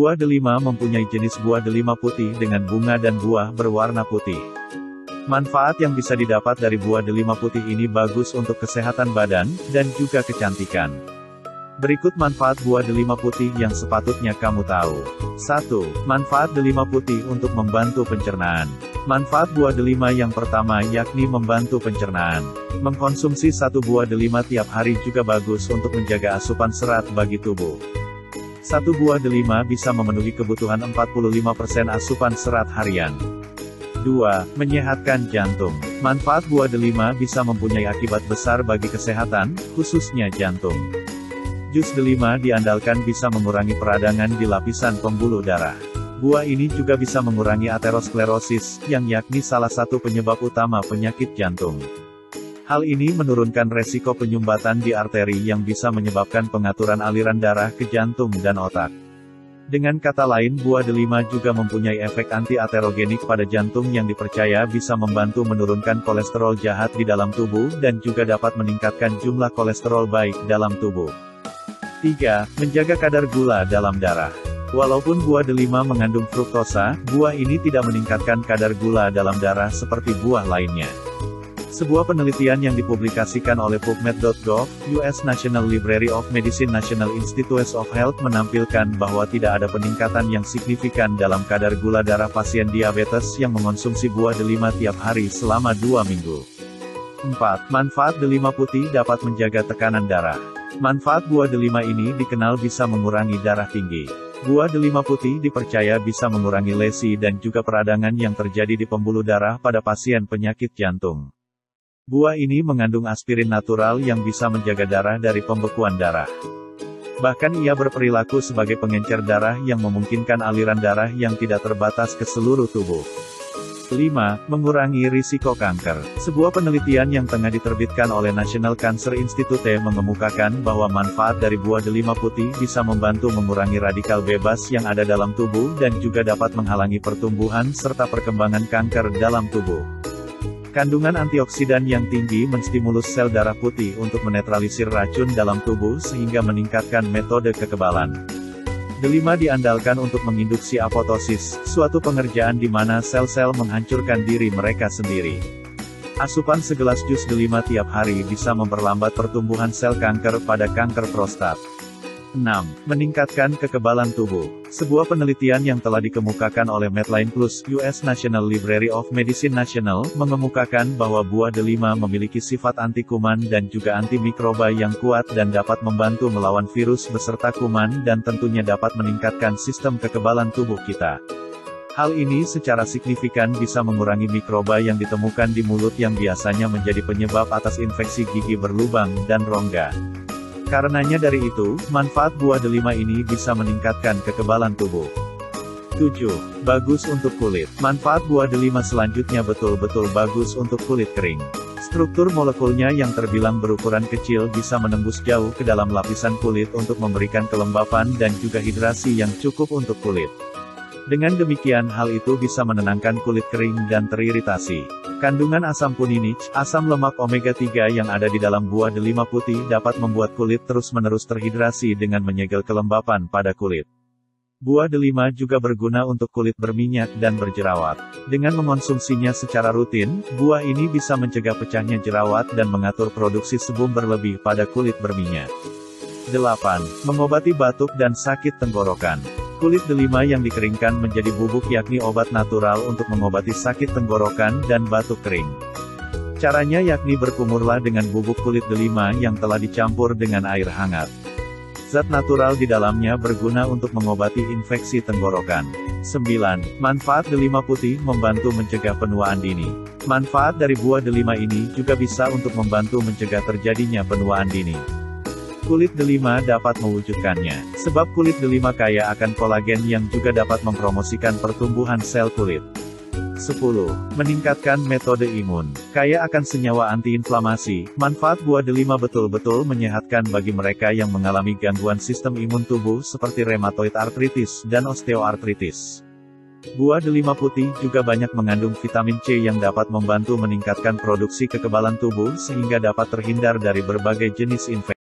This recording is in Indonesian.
Buah delima mempunyai jenis buah delima putih dengan bunga dan buah berwarna putih. Manfaat yang bisa didapat dari buah delima putih ini bagus untuk kesehatan badan, dan juga kecantikan. Berikut manfaat buah delima putih yang sepatutnya kamu tahu. 1. Manfaat delima putih untuk membantu pencernaan. Manfaat buah delima yang pertama yakni membantu pencernaan. Mengkonsumsi satu buah delima tiap hari juga bagus untuk menjaga asupan serat bagi tubuh. Satu buah delima bisa memenuhi kebutuhan 45% asupan serat harian. 2. Menyehatkan jantung. Manfaat buah delima bisa mempunyai akibat besar bagi kesehatan, khususnya jantung. Jus delima diandalkan bisa mengurangi peradangan di lapisan pembuluh darah. Buah ini juga bisa mengurangi aterosklerosis, yang yakni salah satu penyebab utama penyakit jantung. Hal ini menurunkan resiko penyumbatan di arteri yang bisa menyebabkan pengaturan aliran darah ke jantung dan otak. Dengan kata lain buah delima juga mempunyai efek anti-aterogenik pada jantung yang dipercaya bisa membantu menurunkan kolesterol jahat di dalam tubuh dan juga dapat meningkatkan jumlah kolesterol baik dalam tubuh. 3. Menjaga kadar gula dalam darah. Walaupun buah delima mengandung fruktosa, buah ini tidak meningkatkan kadar gula dalam darah seperti buah lainnya. Sebuah penelitian yang dipublikasikan oleh PubMed.gov, US National Library of Medicine National Institutes of Health menampilkan bahwa tidak ada peningkatan yang signifikan dalam kadar gula darah pasien diabetes yang mengonsumsi buah delima tiap hari selama dua minggu. 4. Manfaat delima putih dapat menjaga tekanan darah. Manfaat buah delima ini dikenal bisa mengurangi darah tinggi. Buah delima putih dipercaya bisa mengurangi lesi dan juga peradangan yang terjadi di pembuluh darah pada pasien penyakit jantung. Buah ini mengandung aspirin natural yang bisa menjaga darah dari pembekuan darah. Bahkan ia berperilaku sebagai pengencer darah yang memungkinkan aliran darah yang tidak terbatas ke seluruh tubuh. 5. Mengurangi risiko kanker. Sebuah penelitian yang tengah diterbitkan oleh National Cancer Institute mengemukakan bahwa manfaat dari buah delima putih bisa membantu mengurangi radikal bebas yang ada dalam tubuh dan juga dapat menghalangi pertumbuhan serta perkembangan kanker dalam tubuh. Kandungan antioksidan yang tinggi menstimulus sel darah putih untuk menetralisir racun dalam tubuh sehingga meningkatkan metode kekebalan. Delima diandalkan untuk menginduksi apoptosis, suatu pengerjaan di mana sel-sel menghancurkan diri mereka sendiri. Asupan segelas jus delima tiap hari bisa memperlambat pertumbuhan sel kanker pada kanker prostat. 6. Meningkatkan kekebalan tubuh. Sebuah penelitian yang telah dikemukakan oleh Medline Plus, US National Library of Medicine National, mengemukakan bahwa buah delima memiliki sifat anti kuman dan juga antimikroba yang kuat dan dapat membantu melawan virus beserta kuman dan tentunya dapat meningkatkan sistem kekebalan tubuh kita. Hal ini secara signifikan bisa mengurangi mikroba yang ditemukan di mulut yang biasanya menjadi penyebab atas infeksi gigi berlubang dan rongga. Karenanya dari itu, manfaat buah delima ini bisa meningkatkan kekebalan tubuh. 7. Bagus untuk kulit. Manfaat buah delima selanjutnya betul-betul bagus untuk kulit kering. Struktur molekulnya yang terbilang berukuran kecil bisa menembus jauh ke dalam lapisan kulit untuk memberikan kelembapan dan juga hidrasi yang cukup untuk kulit. Dengan demikian hal itu bisa menenangkan kulit kering dan teriritasi. Kandungan asam puninich, asam lemak omega-3 yang ada di dalam buah delima putih dapat membuat kulit terus-menerus terhidrasi dengan menyegel kelembapan pada kulit. Buah delima juga berguna untuk kulit berminyak dan berjerawat. Dengan mengonsumsinya secara rutin, buah ini bisa mencegah pecahnya jerawat dan mengatur produksi sebum berlebih pada kulit berminyak. 8. Mengobati batuk dan sakit tenggorokan. Kulit delima yang dikeringkan menjadi bubuk yakni obat natural untuk mengobati sakit tenggorokan dan batuk kering. Caranya yakni berkumurlah dengan bubuk kulit delima yang telah dicampur dengan air hangat. Zat natural di dalamnya berguna untuk mengobati infeksi tenggorokan. 9. Manfaat delima putih membantu mencegah penuaan dini. Manfaat dari buah delima ini juga bisa untuk membantu mencegah terjadinya penuaan dini. Kulit delima dapat mewujudkannya, sebab kulit delima kaya akan kolagen yang juga dapat mempromosikan pertumbuhan sel kulit. 10. Meningkatkan metode imun. Kaya akan senyawa antiinflamasi, manfaat buah delima betul-betul menyehatkan bagi mereka yang mengalami gangguan sistem imun tubuh seperti rheumatoid arthritis dan osteoartritis. Buah delima putih juga banyak mengandung vitamin C yang dapat membantu meningkatkan produksi kekebalan tubuh sehingga dapat terhindar dari berbagai jenis infeksi.